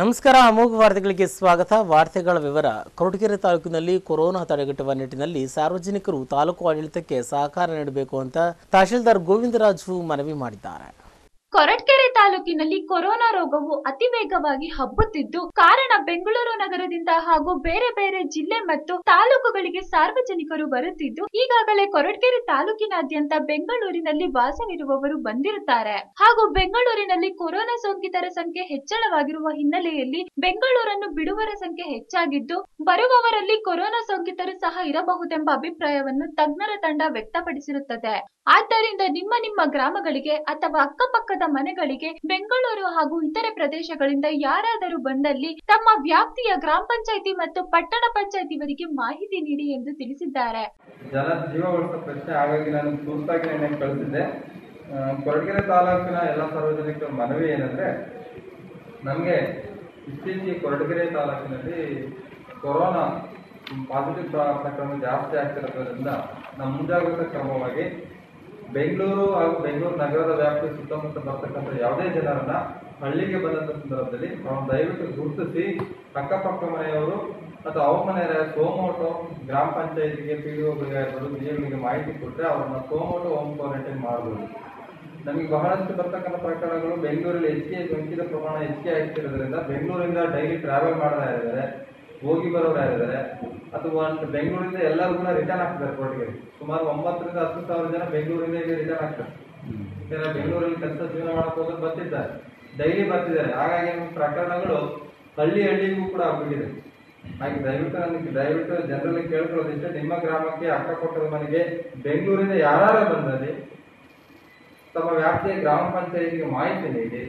ನಮಸ್ಕಾರ, ಅಮೋಘ ವಾರ್ತೆಗಳಿಗೆ ಸ್ವಾಗತ. ವಾರ್ತೆಗಳ ವಿವರ. ಕೊರಟಗೆರೆ ತಾಲೂಕಿನಲ್ಲಿ ಕೊರೋನಾ ತಡೆಗಟ್ಟುವ ನಿಟ್ಟಿನಲ್ಲಿ ಸಾರ್ವಜನಿಕರು ತಾಲೂಕು ಆಡಳಿತಕ್ಕೆ ಸಹಕಾರ ನೀಡಬೇಕು ಅಂತ ತಹಶೀಲ್ದಾರ್ ಗೋವಿಂದರಾಜು ಮನವಿ ಮಾಡಿದ್ದಾರೆ. ಕೊರಟಗೆರೆ ತಾಲೂಕಿನಲ್ಲಿ ಕೊರೋನಾ ರೋಗವು ಅತಿ ವೇಗವಾಗಿ ಹಬ್ಬುತ್ತಿದ್ದು, ಕಾರಣ ಬೆಂಗಳೂರು ನಗರದಿಂದ ಹಾಗೂ ಬೇರೆ ಬೇರೆ ಜಿಲ್ಲೆ ಮತ್ತು ತಾಲೂಕುಗಳಿಗೆ ಸಾರ್ವಜನಿಕರು ಬರುತ್ತಿದ್ದು, ಈಗಾಗಲೇ ಕೊರಟಗೆರೆ ತಾಲೂಕಿನಾದ್ಯಂತ ಬೆಂಗಳೂರಿನಲ್ಲಿ ವಾಸವಿರುವವರು ಬಂದಿರುತ್ತಾರೆ. ಹಾಗೂ ಬೆಂಗಳೂರಿನಲ್ಲಿ ಕೊರೋನಾ ಸೋಂಕಿತರ ಸಂಖ್ಯೆ ಹೆಚ್ಚಳವಾಗಿರುವ ಹಿನ್ನೆಲೆಯಲ್ಲಿ ಬೆಂಗಳೂರನ್ನು ಬಿಡುವರ ಸಂಖ್ಯೆ ಹೆಚ್ಚಾಗಿದ್ದು, ಬರುವವರಲ್ಲಿ ಕೊರೋನಾ ಸೋಂಕಿತರು ಸಹ ಇರಬಹುದೆಂಬ ಅಭಿಪ್ರಾಯವನ್ನು ತಜ್ಞರ ತಂಡ ವ್ಯಕ್ತಪಡಿಸಿರುತ್ತದೆ. ಆದ್ದರಿಂದ ನಿಮ್ಮ ನಿಮ್ಮ ಗ್ರಾಮಗಳಿಗೆ ಅಥವಾ ಅಕ್ಕಪಕ್ಕದ ಮನೆಗಳಿಗೆ ಬೆಂಗಳೂರು ಹಾಗೂ ಇತರೆ ಪ್ರದೇಶಗಳಿಂದ ಯಾರಾದರೂ ಬಂದಲ್ಲಿ ತಮ್ಮ ವ್ಯಾಪ್ತಿಯ ಗ್ರಾಮ ಪಂಚಾಯಿತಿ ಮತ್ತು ಪಟ್ಟಣ ಪಂಚಾಯಿತಿವರಿಗೆ ಮಾಹಿತಿ ನೀಡಿ ಎಂದು ತಿಳಿಸಿದ್ದಾರೆ. ಜನ ಜೀವ ಉಳಿಸೋ ಪ್ರಶ್ನೆ ಹಾಗಾಗಿ ನಾನು ತುರ್ತಾಗಿ ನಿನ್ನೆ ಕಳಿಸಿದ್ದೆ ಕೊರಟಗೆರೆ ತಾಲೂಕಿನ ಎಲ್ಲ ಸಾರ್ವಜನಿಕರ ಮನವಿ ಏನಂದ್ರೆ, ನಮಗೆ ಇತ್ತೀಚೆಗೆ ಕೊರಟಗೆರೆ ತಾಲೂಕಿನಲ್ಲಿ ಕೊರೋನಾ ಪಾಸಿಟಿವ್ ಪ್ರಕರಣ ಜಾಸ್ತಿ ಆಗ್ತಿರೋದ್ರಿಂದ ನಮ್ಮ ಮುಂಜಾಗ್ರತಾ ಕ್ರಮವಾಗಿ ಬೆಂಗಳೂರು ಹಾಗೂ ಬೆಂಗಳೂರು ನಗರದ ವ್ಯಾಪ್ತಿ ಸುತ್ತಮುತ್ತ ಬರ್ತಕ್ಕಂಥ ಯಾವುದೇ ಜನರನ್ನ ಹಳ್ಳಿಗೆ ಬಂದಂತ ಸಂದರ್ಭದಲ್ಲಿ ಅವ್ರನ್ನ ದಯವಿಟ್ಟು ಗುರುತಿಸಿ ಅಕ್ಕಪಕ್ಕ ಮನೆಯವರು ಅಥವಾ ಅವ್ರ ಮನೆಯ ಸೋಮೋಟೋ ಗ್ರಾಮ ಪಂಚಾಯತಿಗೆ, ಪಿ ಡಿ ಆಗಿರ್ಬೋದು ಬಿ ಎಮ್ಗೆ ಮಾಹಿತಿ ಕೊಟ್ಟರೆ ಅವ್ರನ್ನ ಸೋಮೋಟೋ ಹೋಮ್ ಕ್ವಾರಂಟೈನ್ ಮಾಡ್ಬೋದು. ನಮಗೆ ಬಹಳಷ್ಟು ಬರ್ತಕ್ಕಂಥ ಪ್ರಕರಣಗಳು ಬೆಂಗಳೂರಲ್ಲಿ ಹೆಚ್ಚಿಗೆ ಸೋಂಕಿನ ಪ್ರಮಾಣ ಹೆಚ್ಚಿಗೆ ಆಗ್ತಿರೋದ್ರಿಂದ ಬೆಂಗಳೂರಿಂದ ಡೈಲಿ ಟ್ರಾವೆಲ್ ಮಾಡ್ತಾ ಇದ್ದಾರೆ. ಹೋಗಿ ಬರೋರು ಯಾರಿದ್ದಾರೆ? ಅಥವಾ ಬೆಂಗಳೂರಿಂದ ಎಲ್ಲರೂ ಕೂಡ ರಿಟರ್ನ್ ಆಗ್ತಾರೆ ಕೋರ್ಟ್ಗೆ ಸುಮಾರು ಒಂಬತ್ತರಿಂದ ಹತ್ತು ಸಾವಿರ ಜನ ಬೆಂಗಳೂರಿಂದ ಇಲ್ಲಿ ರಿಟರ್ನ್ ಆಗ್ತಾರೆ. ಯಾಕಂದ್ರೆ ಬೆಂಗಳೂರಲ್ಲಿ ಕೆಲಸ ಜೀವನ ಮಾಡಕ್ ಹೋಗೋದು ಬರ್ತಿದ್ದಾರೆ. ಡೈಲಿ ಬರ್ತಿದ್ದಾರೆ. ಹಾಗಾಗಿ ಪ್ರಕರಣಗಳು ಹಳ್ಳಿ ಹಳ್ಳಿಗೂ ಕೂಡ ಆಗ್ಬಿಟ್ಟಿದೆ. ಹಾಗೆ ದಯವಿಟ್ಟು ನನಗೆ ದಯವಿಟ್ಟು ಜನರಲ್ಲಿ ಕೇಳ್ಕೊಳ್ಳೋದಿಷ್ಟೇ ನಿಮ್ಮ ಗ್ರಾಮಕ್ಕೆ ಅಕ್ಕಪಕ್ಕದ ಮನೆಗೆ ಬೆಂಗಳೂರಿಂದ ಯಾರು ಬಂದಲ್ಲಿ ತಮ್ಮ ವ್ಯಾಪ್ತಿಯ ಗ್ರಾಮ ಪಂಚಾಯತಿಗೆ ಮಾಹಿತಿ ನೀಡಿ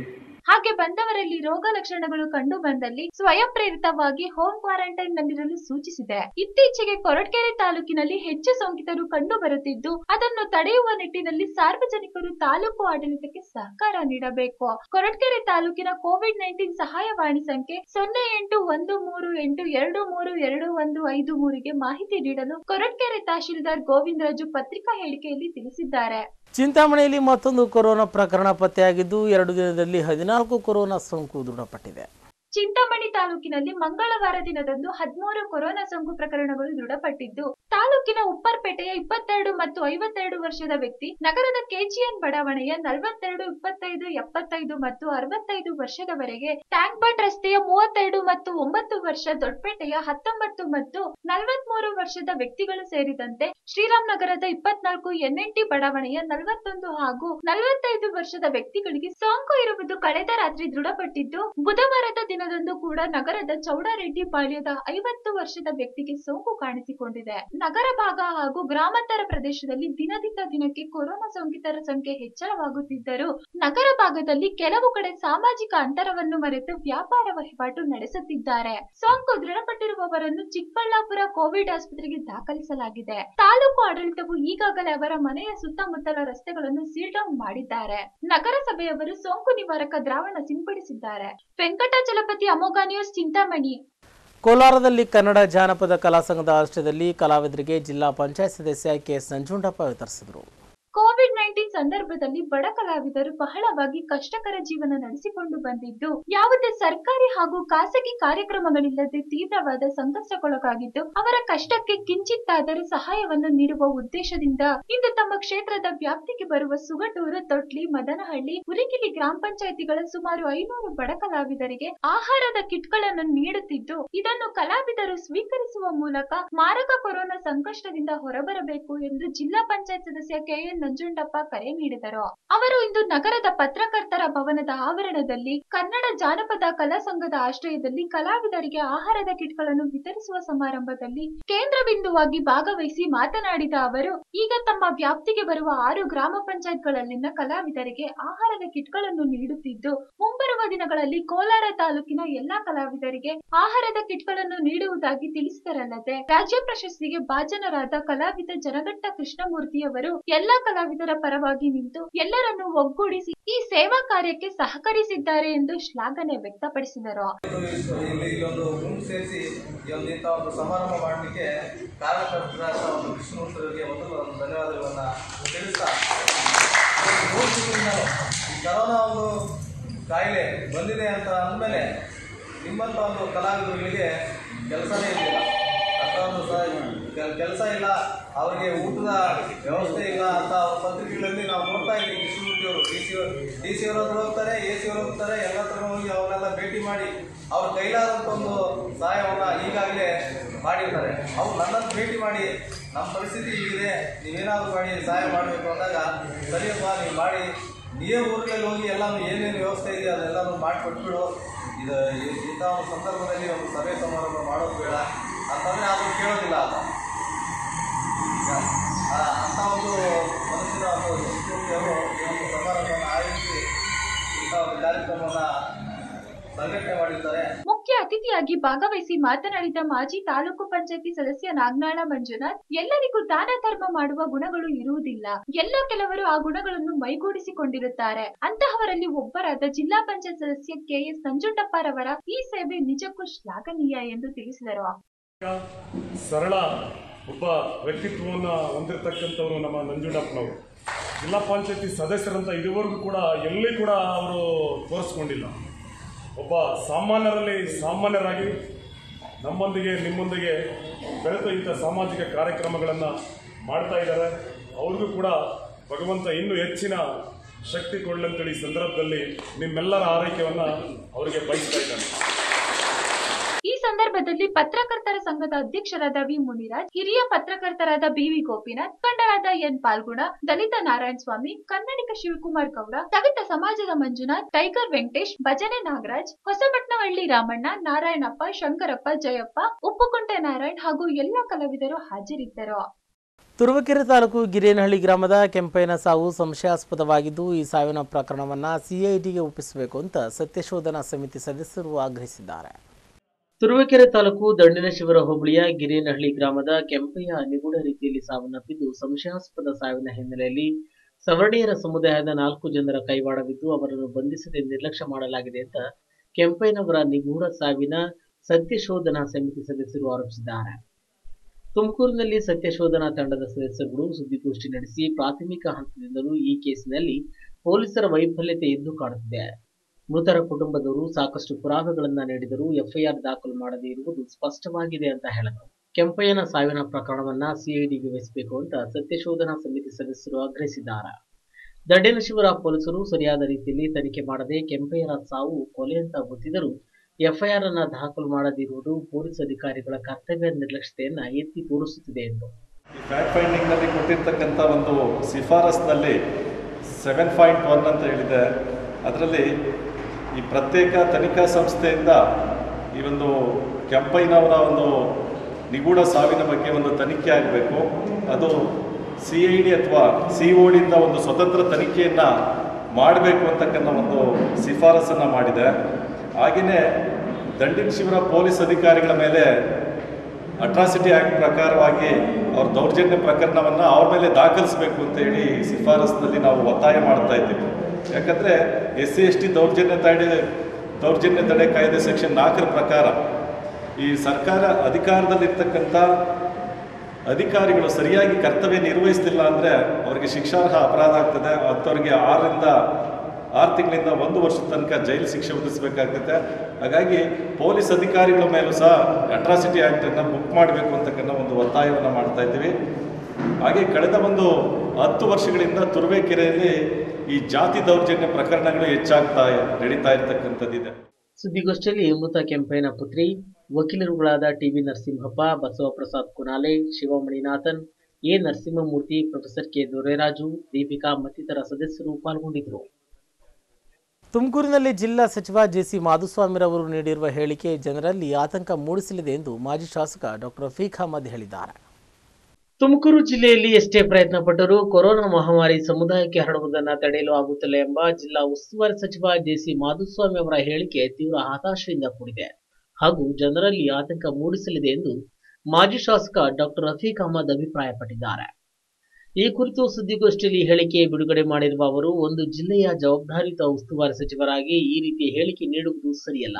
ಹಾಗೆ ಬಂದವರಲ್ಲಿ ರೋಗ ಲಕ್ಷಣಗಳು ಕಂಡು ಬಂದಲ್ಲಿ ಸ್ವಯಂ ಪ್ರೇರಿತವಾಗಿ ಹೋಮ್ ಕ್ವಾರಂಟೈನ್ ನಲ್ಲಿರಲು ಸೂಚಿಸಿದೆ. ಇತ್ತೀಚೆಗೆ ಕೊರಟಗೆರೆ ತಾಲೂಕಿನಲ್ಲಿ ಹೆಚ್ಚು ಸೋಂಕಿತರು ಕಂಡು ಬರುತ್ತಿದ್ದು, ಅದನ್ನು ತಡೆಯುವ ನಿಟ್ಟಿನಲ್ಲಿ ಸಾರ್ವಜನಿಕರು ತಾಲೂಕು ಆಡಳಿತಕ್ಕೆ ಸಹಕಾರ ನೀಡಬೇಕು. ಕೊರಟಗೆರೆ ತಾಲೂಕಿನ ಕೋವಿಡ್ ನೈನ್ಟೀನ್ ಸಹಾಯವಾಣಿ ಸಂಖ್ಯೆ ಸೊನ್ನೆ ಎಂಟು ಒಂದು ಮೂರು ಎಂಟು ಎರಡು ಮೂರು ಎರಡು ಒಂದು ಐದು ಮೂರಿಗೆ ಮಾಹಿತಿ ನೀಡಲು ಕೊರಟಗೆರೆ ತಹಶೀಲ್ದಾರ್ ಗೋವಿಂದರಾಜು ಪತ್ರಿಕಾ ಹೇಳಿಕೆಯಲ್ಲಿ ತಿಳಿಸಿದ್ದಾರೆ. ಚಿಂತಾಮಣಿಯಲ್ಲಿ ಮತ್ತೊಂದು ಕೊರೋನಾ ಪ್ರಕರಣ ಪತ್ತೆಯಾಗಿದ್ದು ಎರಡು ದಿನದಲ್ಲಿ ಹದಿನಾಲ್ಕು ಕೊರೋನಾ ಸೋಂಕು ದೃಢಪಟ್ಟಿದೆ. ಚಿಂತಾಮಣಿ ತಾಲೂಕಿನಲ್ಲಿ ಮಂಗಳವಾರ ದಿನದಂದು ಹದಿಮೂರು ಕೊರೋನಾ ಸೋಂಕು ಪ್ರಕರಣಗಳು ದೃಢಪಟ್ಟಿದ್ದು, ತಾಲೂಕಿನ ಉಪ್ಪರ್ಪೇಟೆಯ ಇಪ್ಪತ್ತೆರಡು ಮತ್ತು ಐವತ್ತೆರಡು ವರ್ಷದ ವ್ಯಕ್ತಿ, ನಗರದ ಕೆಜಿಎನ್ ಬಡಾವಣೆಯ ನಲವತ್ತೆರಡು, ಇಪ್ಪತ್ತೈದು, ಎಪ್ಪತ್ತೈದು ಮತ್ತು ಅರವತ್ತೈದು ವರ್ಷದವರೆಗೆ ಟ್ಯಾಂಕ್ ಬಂಡ್ ರಸ್ತೆಯ ಮೂವತ್ತೆರಡು ಮತ್ತು ಒಂಬತ್ತು ವರ್ಷ ದೊಡ್ಡಪೇಟೆಯ ಹತ್ತೊಂಬತ್ತು ಮತ್ತು ನಲವತ್ಮೂರು ವರ್ಷದ ವ್ಯಕ್ತಿಗಳು ಸೇರಿದಂತೆ ಶ್ರೀರಾಮ್ ನಗರದ ಇಪ್ಪತ್ನಾಲ್ಕು ಎನ್ಎನ್ಟಿ ಬಡಾವಣೆಯ ನಲವತ್ತೊಂದು ಹಾಗೂ ನಲವತ್ತೈದು ವರ್ಷದ ವ್ಯಕ್ತಿಗಳಿಗೆ ಸೋಂಕು ಇರುವುದು ಕಳೆದ ರಾತ್ರಿ ದೃಢಪಟ್ಟಿದ್ದು, ಬುಧವಾರದ ದಿನದಂದು ಕೂಡ ನಗರದ ಚೌಡಾರೆಡ್ಡಿ ಪಾಳ್ಯದ ಐವತ್ತು ವರ್ಷದ ವ್ಯಕ್ತಿಗೆ ಸೋಂಕು ಕಾಣಿಸಿಕೊಂಡಿದೆ. ನಗರ ಭಾಗ ಹಾಗೂ ಗ್ರಾಮಾಂತರ ಪ್ರದೇಶದಲ್ಲಿ ದಿನದಿಂದ ದಿನಕ್ಕೆ ಕೊರೋನಾ ಸೋಂಕಿತರ ಸಂಖ್ಯೆ ಹೆಚ್ಚಳವಾಗುತ್ತಿದ್ದರೂ ನಗರ ಭಾಗದಲ್ಲಿ ಕೆಲವು ಕಡೆ ಸಾಮಾಜಿಕ ಅಂತರವನ್ನು ಮರೆತು ವ್ಯಾಪಾರ ವಹಿವಾಟು ನಡೆಸುತ್ತಿದ್ದಾರೆ. ಸೋಂಕು ದೃಢಪಟ್ಟಿರುವವರನ್ನು ಚಿಕ್ಕಬಳ್ಳಾಪುರ ಕೋವಿಡ್ ಆಸ್ಪತ್ರೆಗೆ ದಾಖಲಿಸಲಾಗಿದೆ. ತಾಲೂಕು ಆಡಳಿತವು ಈಗಾಗಲೇ ಅವರ ಮನೆಯ ಸುತ್ತಮುತ್ತಲ ರಸ್ತೆಗಳನ್ನು ಸೀಲ್ ಡೌನ್ ಮಾಡಿದ್ದಾರೆ. ನಗರಸಭೆಯವರು ಸೋಂಕು ನಿವಾರಕ ದ್ರಾವಣ ಸಿಂಪಡಿಸಿದ್ದಾರೆ. ವೆಂಕಟಾಚಲಪತಿ ಅಮೋಘ ನ್ಯೂಸ್ ಚಿಂತಾಮಣಿ. ಕೋಲಾರದಲ್ಲಿ ಕನ್ನಡ ಜಾನಪದ ಕಲಾ ಸಂಘದ ಆಶ್ರಯದಲ್ಲಿ ಕಲಾವಿದರಿಗೆ ಜಿಲ್ಲಾ ಪಂಚಾಯತ್ ಸದಸ್ಯ ಕೆಎಸ್ ನಂಜುಂಡಪ್ಪ ವಿತರಿಸಿದರು. ಕೋವಿಡ್ ನೈನ್ಟೀನ್ ಸಂದರ್ಭದಲ್ಲಿ ಬಡ ಕಲಾವಿದರು ಬಹಳವಾಗಿ ಕಷ್ಟಕರ ಜೀವನ ನಡೆಸಿಕೊಂಡು ಬಂದಿದ್ದು, ಯಾವುದೇ ಸರ್ಕಾರಿ ಹಾಗೂ ಖಾಸಗಿ ಕಾರ್ಯಕ್ರಮಗಳಿಲ್ಲದೆ ತೀವ್ರವಾದ ಸಂಕಷ್ಟಕ್ಕೊಳಗಾಗಿದ್ದು ಅವರ ಕಷ್ಟಕ್ಕೆ ಕಿಂಚಿತ್ತಾದರೂ ಸಹಾಯವನ್ನು ನೀಡುವ ಉದ್ದೇಶದಿಂದ ಇಂದು ತಮ್ಮ ಕ್ಷೇತ್ರದ ವ್ಯಾಪ್ತಿಗೆ ಬರುವ ಸುಗಟೂರು ತೊಟ್ಲಿ, ಮದನಹಳ್ಳಿ ಉರಿಕಿಲಿ ಗ್ರಾಮ ಪಂಚಾಯಿತಿಗಳ ಸುಮಾರು ಐನೂರು ಬಡ ಕಲಾವಿದರಿಗೆ ಆಹಾರದ ಕಿಟ್ಗಳನ್ನು ನೀಡುತ್ತಿದ್ದು, ಇದನ್ನು ಕಲಾವಿದರು ಸ್ವೀಕರಿಸುವ ಮೂಲಕ ಮಾರಕ ಕೊರೋನಾ ಸಂಕಷ್ಟದಿಂದ ಹೊರಬರಬೇಕು ಎಂದು ಜಿಲ್ಲಾ ಪಂಚಾಯತ್ ಸದಸ್ಯ ಕೆಎನ್ ನಂಜುಂಡಪ್ಪ ಕರೆ ನೀಡಿದರು. ಅವರು ಇಂದು ನಗರದ ಪತ್ರಕರ್ತರ ಭವನದ ಆವರಣದಲ್ಲಿ ಕನ್ನಡ ಜಾನಪದ ಕಲಾ ಸಂಘದ ಆಶ್ರಯದಲ್ಲಿ ಕಲಾವಿದರಿಗೆ ಆಹಾರದ ಕಿಟ್ಗಳನ್ನು ವಿತರಿಸುವ ಸಮಾರಂಭದಲ್ಲಿ ಕೇಂದ್ರ ಬಿಂದುವಾಗಿ ಭಾಗವಹಿಸಿ ಮಾತನಾಡಿದ ಅವರು, ಈಗ ತಮ್ಮ ವ್ಯಾಪ್ತಿಗೆ ಬರುವ ಆರು ಗ್ರಾಮ ಪಂಚಾಯತ್ಗಳಲ್ಲಿನ ಕಲಾವಿದರಿಗೆ ಆಹಾರದ ಕಿಟ್ಗಳನ್ನು ನೀಡುತ್ತಿದ್ದು, ಮುಂಬರುವ ದಿನಗಳಲ್ಲಿ ಕೋಲಾರ ತಾಲೂಕಿನ ಎಲ್ಲಾ ಕಲಾವಿದರಿಗೆ ಆಹಾರದ ಕಿಟ್ಗಳನ್ನು ನೀಡುವುದಾಗಿ ತಿಳಿಸಿದರಲ್ಲದೆ, ರಾಜ್ಯ ಪ್ರಶಸ್ತಿಗೆ ಭಾಜನರಾದ ಕಲಾವಿದ ಜನಘಟ್ಟ ಕೃಷ್ಣಮೂರ್ತಿಯವರು ಎಲ್ಲಾ ಕಲಾವಿದರ ಪರವಾಗಿ ನಿಂತು ಎಲ್ಲರನ್ನು ಒಗ್ಗೂಡಿಸಿ ಈ ಸೇವಾ ಕಾರ್ಯಕ್ಕೆ ಸಹಕರಿಸಿದ್ದಾರೆ ಎಂದು ಶ್ಲಾಘನೆ ವ್ಯಕ್ತಪಡಿಸಿದರು. ಸಮಾರಂಭ ಕಾರಣಕರ್ತರಾದ ಒಂದು ಕಾಯಿಲೆ ಬಂದಿದೆ ಅಂತ ಅಂದಮೇಲೆ ನಿಮ್ಮಂಥ ಒಂದು ಕಲಾವಿದರುಗಳಿಗೆ ಕೆಲಸನೇ ಇರಲಿಲ್ಲ. ಅಂತ ಒಂದು ಸ ಕೆಲಸ ಇಲ್ಲ ಅವರಿಗೆ ಊಟದ ವ್ಯವಸ್ಥೆ ಇಲ್ಲ ಅಂತ ಪತ್ರಿಕೆಗಳಲ್ಲಿ ನಾವು ನೋಡ್ತಾ ಇದ್ದೀವಿ. ಕೃಷ್ಣಮೂರ್ತಿಯವರು ಡಿ ಸಿ ಡಿ ಸಿ ಅವರು ಹತ್ರ ಹೋಗ್ತಾರೆ ಎ ಸಿ ಅವರು ಹೋಗ್ತಾರೆ ಎಲ್ಲ ಹತ್ರ ಹೋಗಿ ಅವರೆಲ್ಲ ಭೇಟಿ ಮಾಡಿ ಅವ್ರ ಕೈಲಾದಂಥ ಒಂದು ಸಹಾಯವನ್ನು ಈಗಾಗಲೇ ಮಾಡಿರ್ತಾರೆ. ಅವ್ರು ನನ್ನನ್ನು ಭೇಟಿ ಮಾಡಿ ನಮ್ಮ ಪರಿಸ್ಥಿತಿ ಹೀಗಿದೆ ನೀವೇನಾದರೂ ಮಾಡಿ ಸಹಾಯ ಮಾಡಬೇಕು ಅಂದಾಗ ಸರಿಯಪ್ಪ ನೀವು ಮಾಡಿ. ನೀವೇ ಊರುಗಳಲ್ಲಿ ಹೋಗಿ ಎಲ್ಲ ಏನೇನು ವ್ಯವಸ್ಥೆ ಇದೆ ಅದೆಲ್ಲನೂ ಮಾಡಿಕೊಟ್ಬಿಡು. ಇದು ಇಂಥ ಒಂದು ಸಂದರ್ಭದಲ್ಲಿ ಒಂದು ಸಭೆ ಸಮಾರಂಭ ಮಾಡೋದು ಬೇಡ. ಅಂತಂದರೆ ಅದು ಕೇಳೋದಿಲ್ಲ. ಆ, ಅಂಥ ಒಂದು ಮನಸ್ಸಿನ ಒಂದು ಸಂಸ್ಕೃತಿ ಈ ಒಂದು ಸಮಾರಂಭವನ್ನು ಆಯೋಜಿಸಿ ಇಂಥ ಒಂದು ಕಾರ್ಯಕ್ರಮವನ್ನು ಸಂಘಟನೆ ಮಾಡಿದ್ದಾರೆ ಮುಖ್ಯ ಅತಿಥಿಯಾಗಿ ಭಾಗವಹಿಸಿ ಮಾತನಾಡಿದ ಮಾಜಿ ತಾಲೂಕು ಪಂಚಾಯತಿ ಸದಸ್ಯ ನಾಗನಾಳ ಮಂಜುನಾಥ್, ಎಲ್ಲರಿಗೂ ದಾನ ಧರ್ಮ ಮಾಡುವ ಗುಣಗಳು ಇರುವುದಿಲ್ಲ. ಎಲ್ಲೋ ಕೆಲವರು ಆ ಗುಣಗಳನ್ನು ಮೈಗೂಡಿಸಿಕೊಂಡಿರುತ್ತಾರೆ. ಅಂತಹವರಲ್ಲಿ ಒಬ್ಬರಾದ ಜಿಲ್ಲಾ ಪಂಚಾಯತ್ ಸದಸ್ಯ ಕೆಎಸ್ ನಂಜುಂಡಪ್ಪರವರ ಈ ಸೇವೆ ನಿಜಕ್ಕೂ ಶ್ಲಾಘನೀಯ ಎಂದು ತಿಳಿಸಿದರು. ಸರಳ ಒಬ್ಬ ವ್ಯಕ್ತಿತ್ವವನ್ನು ಹೊಂದಿರತಕ್ಕಂಥವ್ರು ನಮ್ಮ ನಂಜುಂಡಪ್ಪನವರು. ಜಿಲ್ಲಾ ಪಂಚಾಯತಿ ಸದಸ್ಯರಂತ ಇದುವರೆಗೂ ಕೂಡ ಎಲ್ಲಿ ಕೂಡ ಅವರು ತೋರಿಸ್ಕೊಂಡಿಲ್ಲ. ಒಬ್ಬ ಸಾಮಾನ್ಯರಲ್ಲಿ ಸಾಮಾನ್ಯರಾಗಿ ನಮ್ಮೊಂದಿಗೆ, ನಿಮ್ಮೊಂದಿಗೆ ಬೆಳೆದು ಇಂಥ ಸಾಮಾಜಿಕ ಕಾರ್ಯಕ್ರಮಗಳನ್ನು ಮಾಡ್ತಾ ಇದ್ದಾರೆ. ಅವ್ರಿಗೂ ಕೂಡ ಭಗವಂತ ಇನ್ನೂ ಹೆಚ್ಚಿನ ಶಕ್ತಿ ಕೊಡಲಂತೇಳಿ ಸಂದರ್ಭದಲ್ಲಿ ನಿಮ್ಮೆಲ್ಲರ ಆರೈಕೆಯನ್ನು ಅವರಿಗೆ ಬಯಸ್ತಾ ಇದ್ದಾನೆ. ಸಂದರ್ಭದಲ್ಲಿ ಪತ್ರಕರ್ತರ ಸಂಘದ ಅಧ್ಯಕ್ಷರಾದ ವಿ ಮುನಿರಾಜ್, ಹಿರಿಯ ಪತ್ರಕರ್ತರಾದ ಬಿವಿ ಗೋಪಿನಾಥ್ ಮುಖಂಡರಾದ ಎನ್ ಪಾಲ್ಗುಣ, ದಲಿತ ನಾರಾಯಣ ಸ್ವಾಮಿ, ಕನ್ನಡಿಗ ಶಿವಕುಮಾರ್ ಗೌಡ, ಸವಿತ ಸಮಾಜದ ಮಂಜುನಾಥ್, ಟೈಗರ್ ವೆಂಕಟೇಶ್, ಭಜನೆ ನಾಗರಾಜ್ ಹೊಸಪಟ್ನಹಳ್ಳಿ ರಾಮಣ್ಣ, ನಾರಾಯಣಪ್ಪ, ಶಂಕರಪ್ಪ, ಜಯಪ್ಪ, ಉಪ್ಪುಕುಂಟೆ ನಾರಾಯಣ್ ಹಾಗೂ ಎಲ್ಲ ಕಲಾವಿದರು ಹಾಜರಿದ್ದರು. ತುರುವೇಕೆರೆ ತಾಲೂಕು ಗಿರೇನಹಳ್ಳಿ ಗ್ರಾಮದ ಕೆಂಪಯ್ಯನ ಸಾವು ಸಂಶಯಾಸ್ಪದವಾಗಿದ್ದು, ಈ ಸಾವಿನ ಪ್ರಕರಣವನ್ನು ಸಿಐಡಿಗೆ ಒಪ್ಪಿಸಬೇಕು ಅಂತ ಸತ್ಯಶೋಧನಾ ಸಮಿತಿ ಸದಸ್ಯರು ಆಗ್ರಹಿಸಿದ್ದಾರೆ. ತುರುವೇಕೆರೆ ತಾಲೂಕು ದಂಡಿನಶಿವರ ಹೋಬಳಿಯ ಗಿರೇನಹಳ್ಳಿ ಗ್ರಾಮದ ಕೆಂಪಯ್ಯ ನಿಗೂಢ ರೀತಿಯಲ್ಲಿ ಸಾವನ್ನಪ್ಪಿದ್ದು ಸಂಶಯಾಸ್ಪದ ಸಾವಿನ ಹಿನ್ನೆಲೆಯಲ್ಲಿ ಸವರ್ಣೀಯರ ಸಮುದಾಯದ ನಾಲ್ಕು ಜನರ ಕೈವಾಡವಿದ್ದು ಅವರನ್ನು ಬಂಧಿಸದೆ ನಿರ್ಲಕ್ಷ್ಯ ಮಾಡಲಾಗಿದೆ ಅಂತ ಕೆಂಪಯ್ಯನವರ ನಿಗೂಢ ಸಾವಿನ ಸತ್ಯಶೋಧನಾ ಸಮಿತಿ ಸದಸ್ಯರು ಆರೋಪಿಸಿದ್ದಾರೆ. ತುಮಕೂರಿನಲ್ಲಿ ಸತ್ಯಶೋಧನಾ ತಂಡದ ಸದಸ್ಯರುಗಳು ಸುದ್ದಿಗೋಷ್ಠಿ ನಡೆಸಿ ಪ್ರಾಥಮಿಕ ಹಂತದಿಂದಲೂ ಈ ಕೇಸಿನಲ್ಲಿ ಪೊಲೀಸರ ವೈಫಲ್ಯತೆ ಎದ್ದು ಕಾಣುತ್ತಿದೆ. ಮೃತರ ಕುಟುಂಬದವರು ಸಾಕಷ್ಟು ಪುರಾವೆಗಳನ್ನ ನೀಡಿದರು ಎಫ್ಐಆರ್ ದಾಖಲು ಮಾಡದೇ ಇರುವುದು ಸ್ಪಷ್ಟವಾಗಿದೆ ಅಂತ ಹೇಳಿದರು ಕೆಂಪಯ್ಯನ ಸಾವಿನ ಪ್ರಕರಣವನ್ನ ಸಿಐಡಿಗೆ ವಹಿಸಬೇಕು ಅಂತ ಸತ್ಯಶೋಧನಾ ಸಮಿತಿ ಸದಸ್ಯರು ಆಗ್ರಹಿಸಿದ್ದಾರೆ. ದಂಡೇನಶಿವರ ಪೊಲೀಸರು ಸರಿಯಾದ ರೀತಿಯಲ್ಲಿ ತನಿಖೆ ಮಾಡದೆ ಕೆಂಪಯ್ಯರ ಸಾವು ಕೊಲೆ ಅಂತ ಗೊತ್ತಿದ್ದರೂ ಎಫ್ಐಆರ್ ಅನ್ನ ದಾಖಲು ಮಾಡದಿರುವುದು ಪೊಲೀಸ್ ಅಧಿಕಾರಿಗಳ ಕರ್ತವ್ಯ ನಿರ್ಲಕ್ಷ್ಯತೆಯನ್ನ ಎತ್ತಿ ತೋರಿಸುತ್ತಿದೆ ಎಂದು. ಫ್ಯಾಕ್ಟ್ ಒಂದು ಶಿಫಾರಸ್ನಲ್ಲಿ ಸೆವೆನ್ ಪಾಯಿಂಟ್ ಅಂತ ಹೇಳಿದೆ. ಅದರಲ್ಲಿ ಈ ಪ್ರತ್ಯೇಕ ತನಿಖಾ ಸಂಸ್ಥೆಯಿಂದ ಈ ಒಂದು ಕೆಂಪಯ್ಯನವರ ಒಂದು ನಿಗೂಢ ಸಾವಿನ ಬಗ್ಗೆ ಒಂದು ತನಿಖೆ ಆಗಬೇಕು. ಅದು ಸಿ ಐ ಡಿ ಅಥವಾ ಸಿ ಒ ಡಿಯಿಂದ ಒಂದು ಸ್ವತಂತ್ರ ತನಿಖೆಯನ್ನು ಮಾಡಬೇಕು ಅಂತಕ್ಕಂಥ ಒಂದು ಶಿಫಾರಸನ್ನು ಮಾಡಿದೆ. ಹಾಗೆಯೇ ದಂಡಿನ ಶಿವರ ಪೊಲೀಸ್ ಅಧಿಕಾರಿಗಳ ಮೇಲೆ ಅಟ್ರಾಸಿಟಿ ಆ್ಯಕ್ಟ್ ಪ್ರಕಾರವಾಗಿ ಅವ್ರ ದೌರ್ಜನ್ಯ ಪ್ರಕರಣವನ್ನು ಅವ್ರ ಮೇಲೆ ದಾಖಲಿಸಬೇಕು ಅಂತ ಹೇಳಿ ಶಿಫಾರಸ್ನಲ್ಲಿ ನಾವು ಒತ್ತಾಯ ಮಾಡ್ತಾ ಇದ್ದೀವಿ. ಯಾಕಂದರೆ ಎಸ್ ಸಿ ಎಸ್ ಟಿ ದೌರ್ಜನ್ಯ ತಡೆ ದೌರ್ಜನ್ಯ ತಡೆ ಕಾಯ್ದೆ ಸೆಕ್ಷನ್ ನಾಲ್ಕರ ಪ್ರಕಾರ ಈ ಸರ್ಕಾರ ಅಧಿಕಾರದಲ್ಲಿರ್ತಕ್ಕಂಥ ಅಧಿಕಾರಿಗಳು ಸರಿಯಾಗಿ ಕರ್ತವ್ಯ ನಿರ್ವಹಿಸ್ತಿಲ್ಲ ಅಂದರೆ ಅವರಿಗೆ ಶಿಕ್ಷಾರ್ಹ ಅಪರಾಧ ಆಗ್ತದೆ. ಅಂಥವ್ರಿಗೆ ಆರರಿಂದ ಆರು ತಿಂಗಳಿಂದ ಒಂದು ವರ್ಷದ ತನಕ ಜೈಲು ಶಿಕ್ಷೆ ವಿಧಿಸಬೇಕಾಗ್ತದೆ. ಹಾಗಾಗಿ ಪೊಲೀಸ್ ಅಧಿಕಾರಿಗಳ ಮೇಲೂ ಸಹ ಅಟ್ರಾಸಿಟಿ ಆ್ಯಕ್ಟನ್ನು ಬುಕ್ ಮಾಡಬೇಕು ಅಂತಕ್ಕಂಥ ಒಂದು ಒತ್ತಾಯವನ್ನು ಮಾಡ್ತಾ ಇದ್ದೀವಿ. ಹಾಗೆ ಕಳೆದ ಒಂದು ಹತ್ತು ವರ್ಷಗಳಿಂದ ತುರುವೇಕೆರೆಯಲ್ಲಿ ಈ ಜಾತಿ ದೌರ್ಜನ್ಯ ಪ್ರಕರಣಗಳು ಹೆಚ್ಚಾಗ್ತಾ ನಡೀತಾ ಇರ್ತಕ್ಕಂಥದ್ದಿದೆ. ಸುದ್ದಿಗೋಷ್ಠಿಯಲ್ಲಿ ಮೃತ ಕೆಂಪಯ್ಯನ ಪುತ್ರಿ ವಕೀಲರುಗಳಾದ TV Narasimhappa Basavaprasad Kunale Shivamaninathan A. Narasimhamurthy professor K. Dorairaju Deepika ಮತ್ತಿತರ ಸದಸ್ಯರು ಪಾಲ್ಗೊಂಡಿದ್ದರು. ತುಮಕೂರಿನಲ್ಲಿ ಜಿಲ್ಲಾ ಸಚಿವ ಜೆಸಿ ಮಾಧುಸ್ವಾಮಿರವರು ನೀಡಿರುವ ಹೇಳಿಕೆ ಜನರಲ್ಲಿ ಆತಂಕ ಮೂಡಿಸಲಿದೆ ಎಂದು ಮಾಜಿ ಶಾಸಕ ಡಾಕ್ಟರ್ ಫೀಖ್ ಅಹಮದ್ ಹೇಳಿದ್ದಾರೆ. ತುಮಕೂರು ಜಿಲ್ಲೆಯಲ್ಲಿ ಎಷ್ಟೇ ಪ್ರಯತ್ನ ಪಟ್ಟರೂ ಕೊರೋನಾ ಮಹಾಮಾರಿ ಸಮುದಾಯಕ್ಕೆ ಹರಡುವುದನ್ನು ತಡೆಯಲು ಆಗುತ್ತಿಲ್ಲ ಎಂಬ ಜಿಲ್ಲಾ ಉಸ್ತುವಾರಿ ಸಚಿವ ಜೆಸಿ ಮಾಧುಸ್ವಾಮಿ ಅವರ ಹೇಳಿಕೆ ತೀವ್ರ ಹತಾಶೆಯಿಂದ ಕೂಡಿದೆ. ಹಾಗೂ ಜನರಲ್ಲಿ ಆತಂಕ ಮೂಡಿಸಲಿದೆ ಎಂದು ಮಾಜಿ ಶಾಸಕ ಡಾಕ್ಟರ್ ರಫೀಕ್ ಅಹಮದ್ ಅಭಿಪ್ರಾಯಪಟ್ಟಿದ್ದಾರೆ. ಈ ಕುರಿತು ಸುದ್ದಿಗೋಷ್ಠಿಯಲ್ಲಿ ಹೇಳಿಕೆ ಬಿಡುಗಡೆ ಮಾಡಿರುವ ಅವರು, ಒಂದು ಜಿಲ್ಲೆಯ ಜವಾಬ್ದಾರಿಯುತ ಉಸ್ತುವಾರಿ ಸಚಿವರಾಗಿ ಈ ರೀತಿ ಹೇಳಿಕೆ ನೀಡುವುದು ಸರಿಯಲ್ಲ.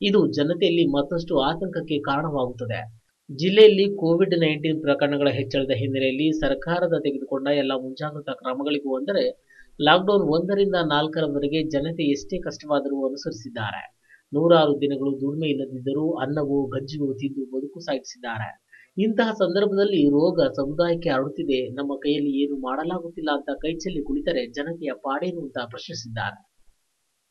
ಇದು ಜನತೆಯಲ್ಲಿ ಮತ್ತಷ್ಟು ಆತಂಕಕ್ಕೆ ಕಾರಣವಾಗುತ್ತದೆ. ಜಿಲ್ಲೆಯಲ್ಲಿ ಕೋವಿಡ್ ನೈನ್ಟೀನ್ ಪ್ರಕರಣಗಳ ಹೆಚ್ಚಳದ ಹಿನ್ನೆಲೆಯಲ್ಲಿ ಸರ್ಕಾರದ ತೆಗೆದುಕೊಂಡ ಎಲ್ಲ ಮುಂಜಾಗ್ರತಾ ಕ್ರಮಗಳಿಗೂ ಅಂದರೆ ಲಾಕ್ಡೌನ್ ಒಂದರಿಂದ ನಾಲ್ಕರವರೆಗೆ ಜನತೆ ಎಷ್ಟೇ ಕಷ್ಟವಾದರೂ ಅನುಸರಿಸಿದ್ದಾರೆ. ನೂರಾರು ದಿನಗಳು ದುಡಿಮೆ ಇಲ್ಲದಿದ್ದರೂ ಅನ್ನವು ಗಜ್ಜಿಗೂ ತಿಂದು ಬದುಕು ಸಾಗಿಸಿದ್ದಾರೆ. ಇಂತಹ ಸಂದರ್ಭದಲ್ಲಿ ರೋಗ ಸಮುದಾಯಕ್ಕೆ ಹರಡುತ್ತಿದೆ. ನಮ್ಮ ಕೈಯಲ್ಲಿ ಏನು ಮಾಡಲಾಗುತ್ತಿಲ್ಲ ಅಂತ ಕೈಚೆಲ್ಲಿ ಕುಳಿತರೆ ಜನತೆಯ ಪಾಡೇನು ಅಂತ ಪ್ರಶ್ನಿಸಿದ್ದಾರೆ.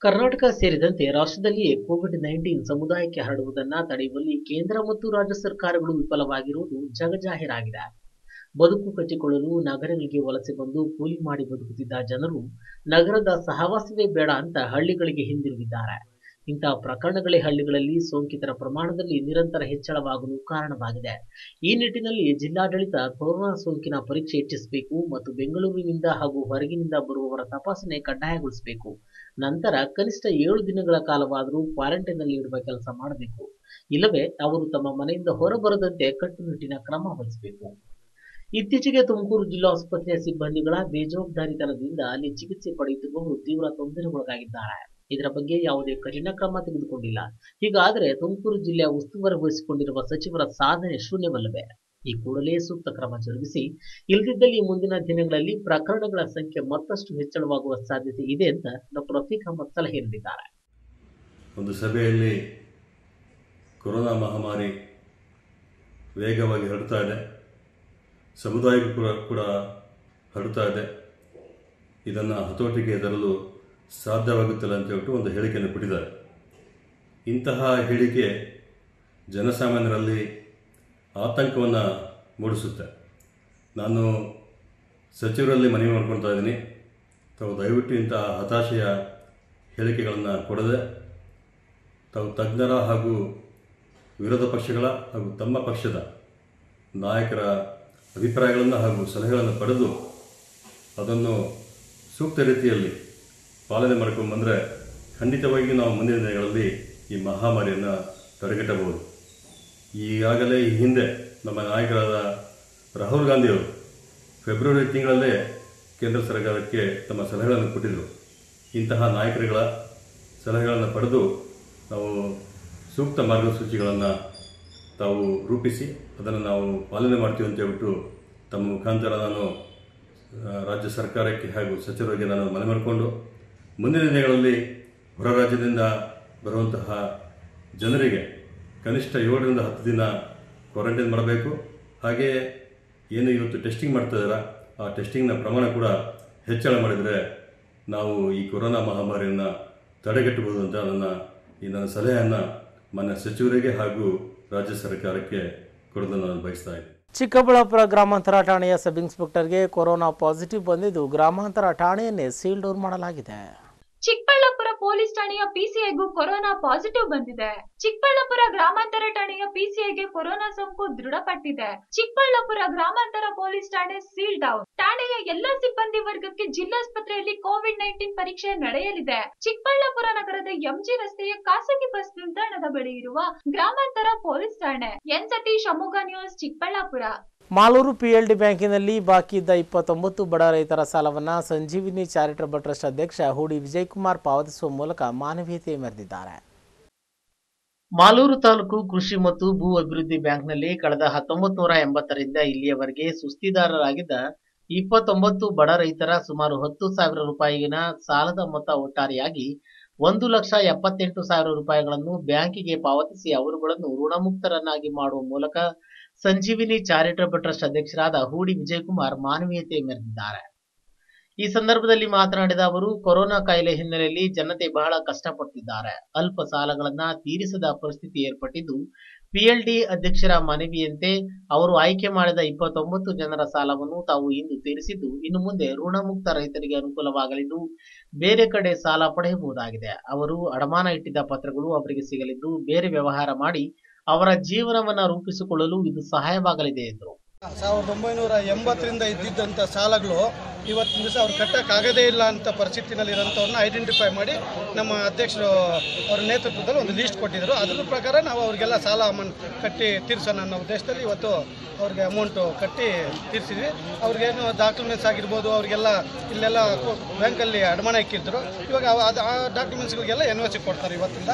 ಕರ್ನಾಟಕ ಸೇರಿದಂತೆ ರಾಷ್ಟ್ರದಲ್ಲಿಯೇ ಕೋವಿಡ್ ನೈನ್ಟೀನ್ ಸಮುದಾಯಕ್ಕೆ ಹರಡುವುದನ್ನು ತಡೆಯುವಲ್ಲಿ ಕೇಂದ್ರ ಮತ್ತು ರಾಜ್ಯ ಸರ್ಕಾರಗಳು ವಿಫಲವಾಗಿರುವುದು ಜಗಜಾಹಿರಾಗಿದೆ. ಬದುಕು ಕಟ್ಟಿಕೊಳ್ಳಲು ನಗರಗಳಿಗೆ ವಲಸೆ ಬಂದು ಕೂಲಿ ಮಾಡಿ ಬದುಕುತ್ತಿದ್ದ ಜನರು ನಗರದ ಸಹವಾಸವೇ ಬೇಡ ಅಂತ ಹಳ್ಳಿಗಳಿಗೆ ಹಿಂದಿರುಗಿದ್ದಾರೆ. ಇಂತಹ ಪ್ರಕರಣಗಳೇ ಹಳ್ಳಿಗಳಲ್ಲಿ ಸೋಂಕಿತರ ಪ್ರಮಾಣದಲ್ಲಿ ನಿರಂತರ ಹೆಚ್ಚಳವಾಗಲು ಕಾರಣವಾಗಿದೆ. ಈ ನಿಟ್ಟಿನಲ್ಲಿ ಜಿಲ್ಲಾಡಳಿತ ಕೊರೋನಾ ಸೋಂಕಿನ ಪರೀಕ್ಷೆ ಹೆಚ್ಚಿಸಬೇಕು ಮತ್ತು ಬೆಂಗಳೂರಿನಿಂದ ಹಾಗೂ ಹೊರಗಿನಿಂದ ಬರುವವರ ತಪಾಸಣೆ ಕಡ್ಡಾಯಗೊಳಿಸಬೇಕು. ನಂತರ ಕನಿಷ್ಠ ಏಳು ದಿನಗಳ ಕಾಲವಾದರೂ ಕ್ವಾರಂಟೈನ್ನಲ್ಲಿ ಇಡುವ ಕೆಲಸ ಮಾಡಬೇಕು. ಇಲ್ಲವೇ ಅವರು ತಮ್ಮ ಮನೆಯಿಂದ ಹೊರಬರದಂತೆ ಕಟ್ಟುನಿಟ್ಟಿನ ಕ್ರಮ ವಹಿಸಬೇಕು. ಇತ್ತೀಚೆಗೆ ತುಮಕೂರು ಜಿಲ್ಲಾ ಆಸ್ಪತ್ರೆಯ ಸಿಬ್ಬಂದಿಗಳ ಬೇಜವಾಬ್ದಾರಿತನದಿಂದ ಅಲ್ಲಿ ಚಿಕಿತ್ಸೆ ಪಡೆಯುತ್ತಿರುವವರು ತೀವ್ರ ತೊಂದರೆಗೊಳಗಾಗಿದ್ದಾರೆ. ಇದರ ಬಗ್ಗೆ ಯಾವುದೇ ಕಠಿಣ ಕ್ರಮ ತೆಗೆದುಕೊಂಡಿಲ್ಲ. ಹೀಗಾದರೆ ತುಮಕೂರು ಜಿಲ್ಲೆಯ ಉಸ್ತುವಾರಿ ವಹಿಸಿಕೊಂಡಿರುವ ಸಚಿವರ ಸಾಧನೆ ಶೂನ್ಯವಲ್ಲವೇ? ಈ ಕೂಡಲೇ ಸೂಕ್ತ ಕ್ರಮ ಜರುಗಿಸಿ ಇಲ್ಲದಿದ್ದಲ್ಲಿ ಮುಂದಿನ ದಿನಗಳಲ್ಲಿ ಪ್ರಕರಣಗಳ ಸಂಖ್ಯೆ ಮತ್ತಷ್ಟು ಹೆಚ್ಚಳವಾಗುವ ಸಾಧ್ಯತೆ ಇದೆ ಅಂತ ಡಾಕ್ಟರ್ ರಫೀಕ್ ಅಹಮದ್ ಸಲಹೆ ನೀಡಿದ್ದಾರೆ. ಒಂದು ಸಭೆಯಲ್ಲಿ ಕೊರೋನಾ ಮಹಾಮಾರಿ ವೇಗವಾಗಿ ಹರಡ್ತಾ ಇದೆ. ಸಮುದಾಯಕ್ಕೂ ಕೂಡ ಕೂಡ ಹರಡ್ತಾ ಇದೆ. ಇದನ್ನು ಹತೋಟಿಗೆ ತರಲು ಸಾಧ್ಯವಾಗುತ್ತಿಲ್ಲ ಅಂತ ಹೇಳ್ಬಿಟ್ಟು ಒಂದು ಹೇಳಿಕೆಯನ್ನು ಕೊಟ್ಟಿದ್ದಾರೆ. ಇಂತಹ ಹೇಳಿಕೆ ಜನಸಾಮಾನ್ಯರಲ್ಲಿ ಆತಂಕವನ್ನು ಮೂಡಿಸುತ್ತೆ. ನಾನು ಸಚಿವರಲ್ಲಿ ಮನವಿ ಮಾಡ್ಕೊಳ್ತಾ ಇದ್ದೀನಿ. ತಾವು ದಯವಿಟ್ಟು ಇಂಥ ಹತಾಶೆಯ ಹೇಳಿಕೆಗಳನ್ನು ಕೊಡದೆ, ತಾವು ತಜ್ಞರ ಹಾಗೂ ವಿರೋಧ ಪಕ್ಷಗಳ ಹಾಗೂ ತಮ್ಮ ಪಕ್ಷದ ನಾಯಕರ ಅಭಿಪ್ರಾಯಗಳನ್ನು ಹಾಗೂ ಸಲಹೆಗಳನ್ನು ಪಡೆದು ಅದನ್ನು ಸೂಕ್ತ ರೀತಿಯಲ್ಲಿ ಪಾಲನೆ ಮಾಡ್ಕೊಂಡು ಬಂದರೆ ಖಂಡಿತವಾಗಿ ನಾವು ಮುಂದಿನ ದಿನಗಳಲ್ಲಿ ಈ ಮಹಾಮಾರಿಯನ್ನು ತಡೆಗಟ್ಟಬಹುದು. ಈಗಾಗಲೇ ಈ ಹಿಂದೆ ನಮ್ಮ ನಾಯಕರಾದ ರಾಹುಲ್ ಗಾಂಧಿಯವರು ಫೆಬ್ರವರಿ ತಿಂಗಳಲ್ಲೇ ಕೇಂದ್ರ ಸರ್ಕಾರಕ್ಕೆ ತಮ್ಮ ಸಲಹೆಗಳನ್ನು ಕೊಟ್ಟಿದ್ದರು ಇಂತಹ ನಾಯಕರುಗಳ ಸಲಹೆಗಳನ್ನು ಪಡೆದು ನಾವು ಸೂಕ್ತ ಮಾರ್ಗಸೂಚಿಗಳನ್ನು ತಾವು ರೂಪಿಸಿ ಅದನ್ನು ನಾವು ಪಾಲನೆ ಮಾಡ್ತೀವಿ ಅಂತ ಹೇಳ್ಬಿಟ್ಟು ತಮ್ಮ ಮುಖಾಂತರ ನಾನು ರಾಜ್ಯ ಸರ್ಕಾರಕ್ಕೆ ಹಾಗೂ ಸಚಿವರಿಗೆ ನಾನು ಮನವಿ ಮಾಡಿಕೊಂಡು ಮುಂದಿನ ದಿನಗಳಲ್ಲಿ ಹೊರ ರಾಜ್ಯದಿಂದ ಬರುವಂತಹ ಜನರಿಗೆ ಕನಿಷ್ಠ ಏಳರಿಂದ ಹತ್ತು ದಿನ ಕ್ವಾರಂಟೈನ್ ಮಾಡಬೇಕು. ಹಾಗೆ ಏನು ಇವತ್ತು ಟೆಸ್ಟಿಂಗ್ ಮಾಡ್ತಾ ಆ ಟೆಸ್ಟಿಂಗ್ನ ಪ್ರಮಾಣ ಕೂಡ ಹೆಚ್ಚಳ ಮಾಡಿದರೆ ನಾವು ಈ ಕೊರೋನಾ ಮಹಾಮಾರಿಯನ್ನು ತಡೆಗಟ್ಟಬಹುದು ಅಂತ ನನ್ನ, ಈ ನನ್ನ ಸಲಹೆಯನ್ನು ಮಾನ್ಯ ಸಚಿವರಿಗೆ ಹಾಗೂ ರಾಜ್ಯ ಸರ್ಕಾರಕ್ಕೆ ಕೊಡೋದನ್ನು ನಾನು ಬಯಸ್ತಾ ಇದ್ದೀನಿ. ಚಿಕ್ಕಬಳ್ಳಾಪುರ ಗ್ರಾಮಾಂತರ ಠಾಣೆಯ ಸಬ್ ಇನ್ಸ್ಪೆಕ್ಟರ್ಗೆ ಕೊರೋನಾ ಪಾಸಿಟಿವ್ ಬಂದಿದ್ದು ಗ್ರಾಮಾಂತರ ಠಾಣೆಯನ್ನೇ ಸೀಲ್ ಡೌನ್ ಮಾಡಲಾಗಿದೆ. ಚಿಕ್ಕಬಳ್ಳಾಪುರ ಪೊಲೀಸ್ ಠಾಣೆಯ ಪಿಸಿಐಗೂ ಕೊರೋನಾ ಪಾಸಿಟಿವ್ ಬಂದಿದೆ. ಚಿಕ್ಕಬಳ್ಳಾಪುರ ಗ್ರಾಮಾಂತರ ಠಾಣೆಯ ಪಿಸಿಐಗೆ ಕೊರೋನಾ ಸೋಂಕು ದೃಢಪಟ್ಟಿದೆ. ಚಿಕ್ಕಬಳ್ಳಾಪುರ ಗ್ರಾಮಾಂತರ ಪೊಲೀಸ್ ಠಾಣೆ ಸೀಲ್ ಡೌನ್. ಠಾಣೆಯ ಎಲ್ಲಾ ಸಿಬ್ಬಂದಿ ವರ್ಗಕ್ಕೆ ಜಿಲ್ಲಾಸ್ಪತ್ರೆಯಲ್ಲಿ ಕೋವಿಡ್ ನೈನ್ಟೀನ್ ಪರೀಕ್ಷೆ ನಡೆಯಲಿದೆ. ಚಿಕ್ಕಬಳ್ಳಾಪುರ ನಗರದ ಎಂಜಿ ರಸ್ತೆಯ ಖಾಸಗಿ ಬಸ್ ನಿಲ್ದಾಣದ ಬಳಿ ಇರುವ ಗ್ರಾಮಾಂತರ ಪೊಲೀಸ್ ಠಾಣೆ. N Satish Amogha news Chikkaballapura. Malur PLD ಬ್ಯಾಂಕಿನಲ್ಲಿ ಬಾಕಿ ಇದ್ದ ಇಪ್ಪತ್ತೊಂಬತ್ತು ಬಡ ರೈತರ ಸಾಲವನ್ನು ಸಂಜೀವಿನಿ ಚಾರಿಟಬಲ್ ಟ್ರಸ್ಟ್ ಅಧ್ಯಕ್ಷ ಹೂಡಿ ವಿಜಯಕುಮಾರ್ ಪಾವತಿಸುವ ಮೂಲಕ ಮಾನವೀಯತೆ ಮೆರೆದಿದ್ದಾರೆ. ಮಾಲೂರು ತಾಲೂಕು ಕೃಷಿ ಮತ್ತು ಭೂ ಅಭಿವೃದ್ಧಿ ಬ್ಯಾಂಕ್ನಲ್ಲಿ ಕಳೆದ ಹತ್ತೊಂಬತ್ತು ನೂರ ಎಂಬತ್ತರಿಂದ ಇಲ್ಲಿಯವರೆಗೆ ಸುಸ್ತಿದಾರರಾಗಿದ್ದ ಇಪ್ಪತ್ತೊಂಬತ್ತು ಬಡ ರೈತರ ಸುಮಾರು ಹತ್ತು ಸಾವಿರ ರೂಪಾಯಿಗಿನ ಸಾಲದ ಮೊತ್ತ ಒಟ್ಟಾರೆಯಾಗಿ ಒಂದು ಲಕ್ಷ ಎಪ್ಪತ್ತೆಂಟು ಸಾವಿರ ರೂಪಾಯಿಗಳನ್ನು ಬ್ಯಾಂಕಿಗೆ ಪಾವತಿಸಿ ಅವರುಗಳನ್ನು ಋಣಮುಕ್ತರನ್ನಾಗಿ ಮಾಡುವ ಮೂಲಕ ಸಂಜೀವಿನಿ ಚಾರಿಟಬಲ್ ಟ್ರಸ್ಟ್ ಅಧ್ಯಕ್ಷರಾದ ಹೂಡಿ ವಿಜಯಕುಮಾರ್ ಮಾನವೀಯತೆ ಮೆರೆದಿದ್ದಾರೆ. ಈ ಸಂದರ್ಭದಲ್ಲಿ ಮಾತನಾಡಿದ ಅವರು, ಕೊರೋನಾ ಕಾಯಿಲೆ ಹಿನ್ನೆಲೆಯಲ್ಲಿ ಜನತೆ ಬಹಳ ಕಷ್ಟಪಡುತ್ತಿದ್ದಾರೆ ಅಲ್ಪ ಸಾಲಗಳನ್ನ ತೀರಿಸದ ಪರಿಸ್ಥಿತಿ ಏರ್ಪಟ್ಟಿದ್ದು ಪಿಎಲ್ಡಿ ಅಧ್ಯಕ್ಷರ ಮನವಿಯಂತೆ ಅವರು ಆಯ್ಕೆ ಮಾಡಿದ ಇಪ್ಪತ್ತೊಂಬತ್ತು ಜನರ ಸಾಲವನ್ನು ತಾವು ಇಂದು ತೀರಿಸಿದ್ದು, ಇನ್ನು ಮುಂದೆ ಋಣಮುಕ್ತ ರೈತರಿಗೆ ಅನುಕೂಲವಾಗಲಿದ್ದು, ಬೇರೆ ಕಡೆ ಸಾಲ ಪಡೆಯಬಹುದಾಗಿದೆ. ಅವರು ಅಡಮಾನ ಇಟ್ಟಿದ್ದ ಪತ್ರಗಳು ಅವರಿಗೆ ಸಿಗಲಿದ್ದು, ಬೇರೆ ವ್ಯವಹಾರ ಮಾಡಿ ಅವರ ಜೀವನವನ್ನ ರೂಪಿಸಿಕೊಳ್ಳಲು ಇದು ಸಹಾಯವಾಗಲಿದೆ ಎಂದರು. ಸಾವಿರದ ಒಂಬೈನೂರ ಎಂಬತ್ತರಿಂದ ಇದ್ದಿದ್ದಂಥ ಸಾಲಗಳು ಇವತ್ತಿನ ದಿವಸ ಅವ್ರು ಕಟ್ಟೋಕ್ಕಾಗದೇ ಇಲ್ಲ ಅಂತ ಪರಿಸ್ಥಿತಿನಲ್ಲಿ ಇರೋಂಥವ್ರನ್ನ ಐಡೆಂಟಿಫೈ ಮಾಡಿ ನಮ್ಮ ಅಧ್ಯಕ್ಷರು ಅವ್ರ ನೇತೃತ್ವದಲ್ಲಿ ಒಂದು ಲೀಸ್ಟ್ ಕೊಟ್ಟಿದ್ದರು ಅದ್ರ ಪ್ರಕಾರ ನಾವು ಅವ್ರಿಗೆಲ್ಲ ಸಾಲ ಅಮೌಂಟ್ ಕಟ್ಟಿ ತೀರಿಸೋಣ ಅನ್ನೋ ಉದ್ದೇಶದಲ್ಲಿ ಇವತ್ತು ಅವ್ರಿಗೆ ಅಮೌಂಟು ಕಟ್ಟಿ ತೀರಿಸಿದ್ವಿ. ಅವ್ರಿಗೇನು ಡಾಕ್ಯುಮೆಂಟ್ಸ್ ಆಗಿರ್ಬೋದು, ಅವ್ರಿಗೆಲ್ಲ ಇಲ್ಲೆಲ್ಲ ಬ್ಯಾಂಕಲ್ಲಿ ಅಡಮಾನ ಇಕ್ಕಿದ್ರು. ಇವಾಗ ಅದು ಆ ಡಾಕ್ಯುಮೆಂಟ್ಸ್ಗಳಿಗೆಲ್ಲ ಎನ್ ಸಿ ಕೊಡ್ತಾರೆ ಇವತ್ತಿಂದ.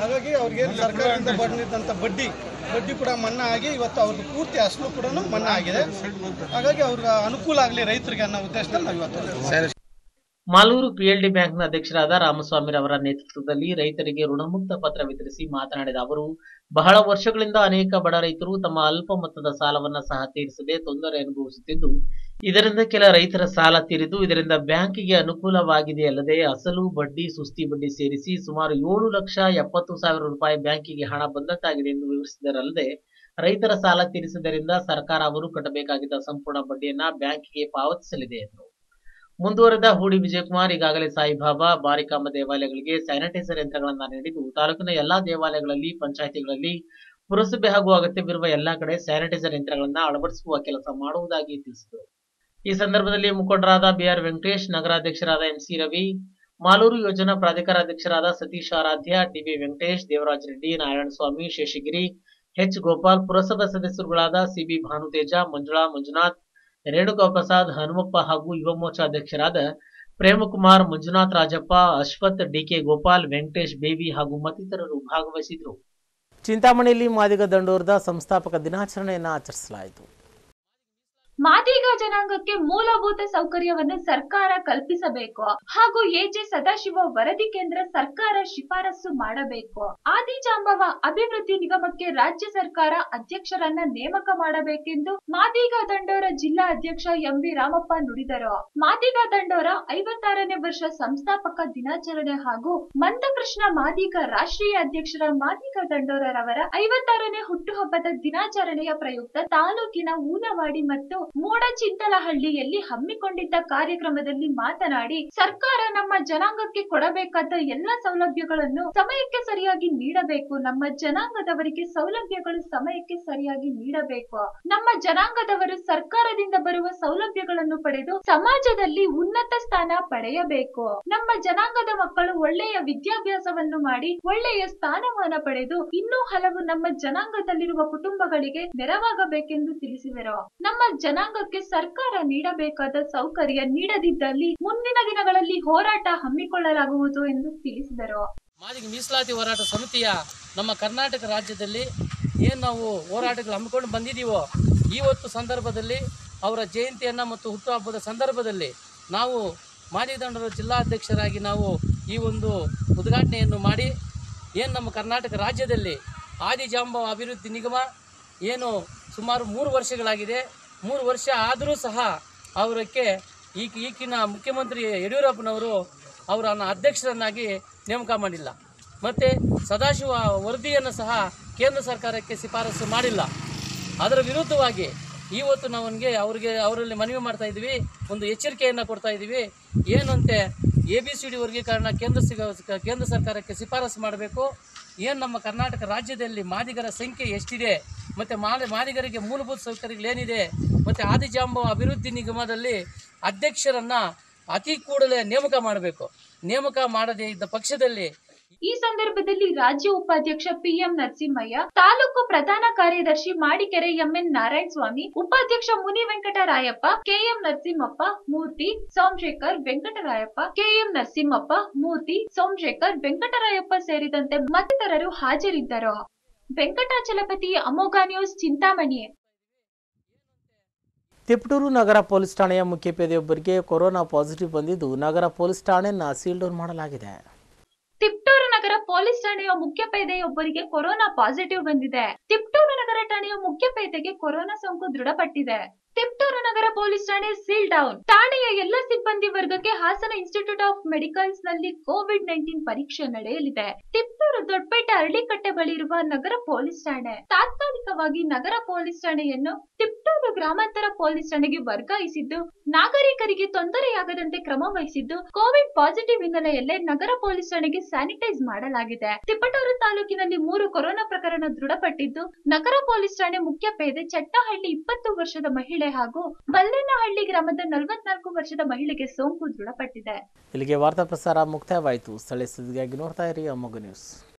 ಹಾಗಾಗಿ ಅವ್ರಿಗೇನು ಸರ್ಕಾರದಿಂದ ಬಂದಿದ್ದಂಥ ಬಡ್ಡಿ ಬಡ್ಡಿ ಕೂಡ ಮನ್ನಾ ಆಗಿ ಇವತ್ತು ಅವ್ರದ್ದು ಪೂರ್ತಿ ಅಸಲು ಕೂಡ ಮನ್ನಾ ಆಗಿದೆ. ಹಾಗಾಗಿ ಅವ್ರಿಗೆ ಅನುಕೂಲ ಆಗಲಿ ರೈತರಿಗೆ ಅನ್ನೋ ಉದ್ದೇಶದಲ್ಲಿ ನಾವು ಇವತ್ತು ಮಾಲೂರು ಪಿಎಲ್ಡಿ ಬ್ಯಾಂಕ್ನ ಅಧ್ಯಕ್ಷರಾದ ರಾಮಸ್ವಾಮಿ ರವರ ನೇತೃತ್ವದಲ್ಲಿ ರೈತರಿಗೆ ಋಣಮುಕ್ತ ಪತ್ರ ವಿತರಿಸಿ ಮಾತನಾಡಿದ ಅವರು ಬಹಳ ವರ್ಷಗಳಿಂದ ಅನೇಕ ಬಡ ರೈತರು ತಮ್ಮ ಅಲ್ಪ ಮೊತ್ತದ ಸಾಲವನ್ನ ಸಹ ತೀರಿಸದೆ ತೊಂದರೆ ಅನುಭವಿಸುತ್ತಿದ್ದು ಇದರಿಂದ ಕೆಲ ರೈತರ ಸಾಲ ತೀರಿದ್ದು, ಇದರಿಂದ ಬ್ಯಾಂಕಿಗೆ ಅನುಕೂಲವಾಗಿದೆ ಅಲ್ಲದೆ ಅಸಲು, ಬಡ್ಡಿ, ಸುಸ್ತಿ ಬಡ್ಡಿ ಸೇರಿಸಿ ಸುಮಾರು ಏಳು ಲಕ್ಷ ಎಪ್ಪತ್ತು ಸಾವಿರ ರೂಪಾಯಿ ಬ್ಯಾಂಕಿಗೆ ಹಣ ಬಂದಂತಾಗಿದೆ ಎಂದು ವಿವರಿಸಿದರಲ್ಲದೆ, ರೈತರ ಸಾಲ ತೀರಿಸುವುದರಿಂದ ಸರ್ಕಾರ ಅವರು ಕಟ್ಟಬೇಕಾಗಿದ್ದ ಸಂಪೂರ್ಣ ಬಡ್ಡಿಯನ್ನ ಬ್ಯಾಂಕಿಗೆ ಪಾವತಿಸಲಿದೆ ಎಂದರು. ಮುಂದುವರೆದ ಹೂಡಿ ವಿಜಯಕುಮಾರ್, ಈಗಾಗಲೇ ಸಾಯಿಬಾಬಾ ಬಾರಿಕಾಂಬ ದೇವಾಲಯಗಳಿಗೆ ಸ್ಯಾನಿಟೈಸರ್ ಯಂತ್ರಗಳನ್ನ ನೀಡಿದ್ದು, ತಾಲೂಕಿನ ಎಲ್ಲಾ ದೇವಾಲಯಗಳಲ್ಲಿ, ಪಂಚಾಯಿತಿಗಳಲ್ಲಿ ಪುರಸಭೆ ಹಾಗೂ ಅಗತ್ಯವಿರುವ ಎಲ್ಲಾ ಕಡೆ ಸ್ಯಾನಿಟೈಸರ್ ಯಂತ್ರಗಳನ್ನ ಅಳವಡಿಸುವ ಕೆಲಸ ಮಾಡುವುದಾಗಿ ತಿಳಿಸಿದರು. ಈ ಸಂದರ್ಭದಲ್ಲಿ ಮುಖಂಡರಾದ ಬಿಆರ್ ವೆಂಕಟೇಶ್, ನಗರಾಧ್ಯಕ್ಷರಾದ ಎಂಸಿ ರವಿ, ಮಾಲೂರು ಯೋಜನಾ ಪ್ರಾಧಿಕಾರ ಅಧ್ಯಕ್ಷರಾದ ಸತೀಶ್ ಆರಾಧ್ಯ ಟಿಬಿ ವೆಂಕಟೇಶ್, ದೇವರಾಜ್ ರೆಡ್ಡಿ, ನಾರಾಯಣಸ್ವಾಮಿ, ಶೇಷಗಿರಿ, ಎಚ್. ಗೋಪಾಲ್ ಪುರಸಭಾ ಸದಸ್ಯರುಗಳಾದ ಸಿಬಿ ಭಾನುತೇಜ, ಮಂಜುಳಾ ಮಂಜುನಾಥ್, ರೇಣುಕಾ ಪ್ರಸಾದ್, ಹನುಮಪ್ಪ ಹಾಗೂ ಯುವ ಮೋರ್ಚಾ ಅಧ್ಯಕ್ಷರಾದ ಪ್ರೇಮಕುಮಾರ್ ಮಂಜುನಾಥ್ ರಾಜಪ್ಪ, ಅಶ್ವಥ್ ಡಿಕೆ ಗೋಪಾಲ್, ವೆಂಕಟೇಶ್ ಬೇಬಿ ಹಾಗೂ ಮತ್ತಿತರರು ಭಾಗವಹಿಸಿದ್ರು ಚಿಂತಾಮಣಿಯಲ್ಲಿ ಮಾದಿಗ ದಂಡೋರದ ಸಂಸ್ಥಾಪಕ ದಿನಾಚರಣೆಯನ್ನು ಆಚರಿಸಲಾಯಿತು. ಮಾದಿಗ ಜನಾಂಗಕ್ಕೆ ಮೂಲಭೂತ ಸೌಕರ್ಯವನ್ನು ಸರ್ಕಾರ ಕಲ್ಪಿಸಬೇಕು ಹಾಗೂ ಎಜೆ ಸದಾಶಿವ ವರದಿ ಕೇಂದ್ರ ಸರ್ಕಾರ ಶಿಫಾರಸು ಮಾಡಬೇಕು. ಆದಿಜಾಂಬವ ಅಭಿವೃದ್ಧಿ ನಿಗಮಕ್ಕೆ ರಾಜ್ಯ ಸರ್ಕಾರ ಅಧ್ಯಕ್ಷರನ್ನ ನೇಮಕ ಮಾಡಬೇಕೆಂದು ಮಾದಿಗ ದಂಡೋರ ಜಿಲ್ಲಾ ಅಧ್ಯಕ್ಷ ಎಂವಿ ರಾಮಪ್ಪ ನುಡಿದರು. ಮಾದಿಗ ದಂಡೋರ ಐವತ್ತಾರನೇ ವರ್ಷ ಸಂಸ್ಥಾಪಕ ದಿನಾಚರಣೆ ಹಾಗೂ ಮಂದಕೃಷ್ಣ ಮಾದಿಗ ರಾಷ್ಟ್ರೀಯ ಅಧ್ಯಕ್ಷರ ಮಾದಿಗ ದಂಡೋರರವರ ಐವತ್ತಾರನೇ ಹುಟ್ಟುಹಬ್ಬದ ದಿನಾಚರಣೆಯ ಪ್ರಯುಕ್ತ ತಾಲೂಕಿನ ಊನವಾಡಿ ಮತ್ತು ಮೂಡಚಿಂತಲಹಳ್ಳಿಯಲ್ಲಿ ಹಮ್ಮಿಕೊಂಡಿದ್ದ ಕಾರ್ಯಕ್ರಮದಲ್ಲಿ ಮಾತನಾಡಿ, ಸರ್ಕಾರ ನಮ್ಮ ಜನಾಂಗಕ್ಕೆ ಕೊಡಬೇಕಾದ ಎಲ್ಲ ಸೌಲಭ್ಯಗಳನ್ನು ಸಮಯಕ್ಕೆ ಸರಿಯಾಗಿ ನೀಡಬೇಕು. ನಮ್ಮ ಜನಾಂಗದವರಿಗೆ ಸೌಲಭ್ಯಗಳು ಸಮಯಕ್ಕೆ ಸರಿಯಾಗಿ ನೀಡಬೇಕು. ನಮ್ಮ ಜನಾಂಗದವರು ಸರ್ಕಾರದಿಂದ ಬರುವ ಸೌಲಭ್ಯಗಳನ್ನು ಪಡೆದು ಸಮಾಜದಲ್ಲಿ ಉನ್ನತ ಸ್ಥಾನ ಪಡೆಯಬೇಕು. ನಮ್ಮ ಜನಾಂಗದ ಮಕ್ಕಳು ಒಳ್ಳೆಯ ವಿದ್ಯಾಭ್ಯಾಸವನ್ನು ಮಾಡಿ, ಒಳ್ಳೆಯ ಸ್ಥಾನಮಾನ ಪಡೆದು ಇನ್ನೂ ಹಲವು ನಮ್ಮ ಜನಾಂಗದಲ್ಲಿರುವ ಕುಟುಂಬಗಳಿಗೆ ನೆರವಾಗಬೇಕೆಂದು ತಿಳಿಸಿದರು. ನಮ್ಮ ಜನಾಂಗಕ್ಕೆ ಸರ್ಕಾರ ನೀಡಬೇಕಾದ ಸೌಕರ್ಯ ನೀಡದಿದ್ದಲ್ಲಿ ಮುಂದಿನ ದಿನಗಳಲ್ಲಿ ಹೋರಾಟ ಹಮ್ಮಿಕೊಳ್ಳಲಾಗುವುದು ಎಂದು ತಿಳಿಸಿದರು. ಮಾದಿಗ ಮೀಸಲಾತಿ ಹೋರಾಟ ಸಮಿತಿಯ ನಮ್ಮ ಕರ್ನಾಟಕ ರಾಜ್ಯದಲ್ಲಿ ಏನು ನಾವು ಹೋರಾಟಗಳು ಹಮ್ಮಿಕೊಂಡು ಬಂದಿದ್ದೀವೋ ಇವತ್ತು ಸಂದರ್ಭದಲ್ಲಿ ಅವರ ಜಯಂತಿಯನ್ನು ಮತ್ತು ಹುಟ್ಟುಹಬ್ಬದ ಸಂದರ್ಭದಲ್ಲಿ ನಾವು ಮಾದಿಗದಂಡರ ಜಿಲ್ಲಾಧ್ಯಕ್ಷರಾಗಿ ನಾವು ಈ ಒಂದು ಉದ್ಘಾಟನೆಯನ್ನು ಮಾಡಿ, ಏನು ನಮ್ಮ ಕರ್ನಾಟಕ ರಾಜ್ಯದಲ್ಲಿ ಆದಿಜಾಂಬ ಅಭಿವೃದ್ಧಿ ನಿಗಮ ಏನು ಸುಮಾರು ಮೂರು ವರ್ಷಗಳಾಗಿದೆ ಮೂರು ವರ್ಷ ಆದರೂ ಸಹ ಅವರಕ್ಕೆ ಈಗ ಈಗಿನ ಮುಖ್ಯಮಂತ್ರಿ ಯಡಿಯೂರಪ್ಪನವರು ಅವರನ್ನು ಅಧ್ಯಕ್ಷರನ್ನಾಗಿ ನೇಮಕ ಮಾಡಿಲ್ಲ. ಮತ್ತು ಸದಾಶಿವ ವರದಿಯನ್ನು ಸಹ ಕೇಂದ್ರ ಸರ್ಕಾರಕ್ಕೆ ಶಿಫಾರಸು ಮಾಡಿಲ್ಲ. ಅದರ ವಿರುದ್ಧವಾಗಿ ಇವತ್ತು ನಾವನಿಗೆ ಅವರಿಗೆ ಅವರಲ್ಲಿ ಮನವಿ ಮಾಡ್ತಾ ಇದ್ದೀವಿ, ಒಂದು ಎಚ್ಚರಿಕೆಯನ್ನು ಕೊಡ್ತಾ ಇದ್ದೀವಿ. ಏನಂತೆ ಎ ಬಿ ಸಿ ಡಿ ವರ್ಗೀಕರಣ ಕೇಂದ್ರ ಸಿಗ ಕೇಂದ್ರ ಸರ್ಕಾರಕ್ಕೆ ಶಿಫಾರಸು ಮಾಡಬೇಕು. ಏನು ನಮ್ಮ ಕರ್ನಾಟಕ ರಾಜ್ಯದಲ್ಲಿ ಮಾದಿಗರ ಸಂಖ್ಯೆ ಎಷ್ಟಿದೆ? ಮತ್ತು ಮಾದಿ ಮಾದಿಗರಿಗೆ ಮೂಲಭೂತ ಸೌಕರ್ಯಗಳೇನಿದೆ? ಮತ್ತು ಆದಿಜಾಂಬವ ಅಭಿವೃದ್ಧಿ ನಿಗಮದಲ್ಲಿ ಅಧ್ಯಕ್ಷರನ್ನು ಅತಿ ಕೂಡಲೇ ನೇಮಕ ಮಾಡಬೇಕು. ನೇಮಕ ಮಾಡದೇ ಇದ್ದ ಪಕ್ಷದಲ್ಲಿ ಈ ಸಂದರ್ಭದಲ್ಲಿ ರಾಜ್ಯ ಉಪಾಧ್ಯಕ್ಷ ಪಿಎಂ ನರಸಿಂಹಯ್ಯ, ತಾಲೂಕು ಪ್ರಧಾನ ಕಾರ್ಯದರ್ಶಿ ಮಾಡಿಕೆರೆ ಎಂಎನ್ ನಾರಾಯಣ ಸ್ವಾಮಿ ಉಪಾಧ್ಯಕ್ಷ ಮುನಿ ವೆಂಕಟರಾಯಪ್ಪ, ಕೆಎಂ ನರಸಿಂಹಪ್ಪ, ಮೂರ್ತಿ ಸೋಮಶೇಖರ್ ವೆಂಕಟರಾಯಪ್ಪ, ಕೆಎಂ ನರಸಿಂಹಪ್ಪ, ಮೂರ್ತಿ ಸೋಮಶೇಖರ್ ವೆಂಕಟರಾಯಪ್ಪ ಸೇರಿದಂತೆ ಮತ್ತಿತರರು ಹಾಜರಿದ್ದರು. ವೆಂಕಟಾಚಲಪತಿ, ಅಮೋಘ ನ್ಯೂಸ್, ಚಿಂತಾಮಣಿ. ತಿಪಟೂರು ನಗರ ಪೊಲೀಸ್ ಠಾಣೆಯ ಮುಖ್ಯಪೇದೆಯೊಬ್ಬರಿಗೆ ಕೊರೋನಾ ಪಾಸಿಟಿವ್ ಬಂದಿದ್ದು ನಗರ ಪೊಲೀಸ್ ಠಾಣೆಯನ್ನು ಸೀಲ್ ಡೌನ್ ಮಾಡಲಾಗಿದೆ. ಪೊಲೀಸ್ ಠಾಣೆಯ ಮುಖ್ಯ ಪೇದೆಯೊಬ್ಬರಿಗೆ ಕೊರೋನಾ ಪಾಸಿಟಿವ್ ಬಂದಿದೆ. ತಿಪ್ಟೂರು ನಗರ ಠಾಣೆಯ ಮುಖ್ಯ ಪೇದೆಗೆ ಕೊರೋನಾ ಸೋಂಕು ದೃಢಪಟ್ಟಿದೆ. ತಿಪ್ಟೂರು ನಗರ ಪೊಲೀಸ್ ಠಾಣೆ ಸೀಲ್ ಡೌನ್. ಠಾಣೆಯ ಎಲ್ಲ ಸಿಬ್ಬಂದಿ ವರ್ಗಕ್ಕೆ ಹಾಸನ ಇನ್ಸ್ಟಿಟ್ಯೂಟ್ ಆಫ್ ಮೆಡಿಕಲ್ಸ್ನಲ್ಲಿ ಕೋವಿಡ್ ನೈನ್ಟೀನ್ ಪರೀಕ್ಷೆ ನಡೆಯಲಿದೆ. ತಿಪ್ಟೂರು ದೊಡ್ಡಪೇಟೆ ಅರಳಿಕಟ್ಟೆ ಬಳಿ ಇರುವ ನಗರ ಪೊಲೀಸ್ ಠಾಣೆ. ತಾತ್ಕಾಲಿಕವಾಗಿ ನಗರ ಪೊಲೀಸ್ ಠಾಣೆಯನ್ನು ತಿಪ್ಟೂರು ಗ್ರಾಮಾಂತರ ಪೊಲೀಸ್ ಠಾಣೆಗೆ ವರ್ಗಾಯಿಸಿದ್ದು, ನಾಗರಿಕರಿಗೆ ತೊಂದರೆಯಾಗದಂತೆ ಕ್ರಮ ವಹಿಸಿದ್ದು, ಕೋವಿಡ್ ಪಾಸಿಟಿವ್ ಹಿನ್ನೆಲೆಯಲ್ಲೇ ನಗರ ಪೊಲೀಸ್ ಠಾಣೆಗೆ ಸ್ಯಾನಿಟೈಸ್ ಮಾಡಲಾಗಿದೆ. ತಿಪ್ಪಟೂರು ತಾಲೂಕಿನಲ್ಲಿ ಮೂರು ಕೊರೋನಾ ಪ್ರಕರಣ ದೃಢಪಟ್ಟಿದ್ದು, ನಗರ ಪೊಲೀಸ್ ಠಾಣೆ ಮುಖ್ಯ ಪೇದೆ ಚಟ್ಟಹಳ್ಳಿ ಇಪ್ಪತ್ತು ವರ್ಷದ ಮಹಿಳೆ ಹಾಗೂ ಮಲ್ಲೇನಹಳ್ಳಿ ಗ್ರಾಮದ ನಲವತ್ನಾಲ್ಕು ವರ್ಷದ ಮಹಿಳೆಗೆ ಸೋಂಕು ದೃಢಪಟ್ಟಿದೆ. ಇಲ್ಲಿಗೆ ವಾರ್ತಾ ಪ್ರಸಾರ ಮುಕ್ತಾಯವಾಯಿತು. ಸ್ಥಳೀಯ ಸುದ್ದಿಗಾಗಿ ನೋಡ್ತಾ ಇರಿ ಅಮ್ಮಗು ನ್ಯೂಸ್.